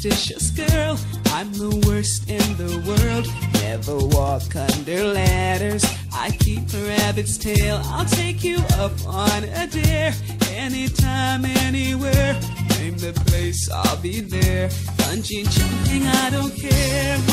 superstitious girl. I'm the worst in the world. Never walk under ladders. I keep a rabbit's tail. I'll take you up on a dare. Anytime, anywhere. Name the place, I'll be there. Bungee jumping, I don't care.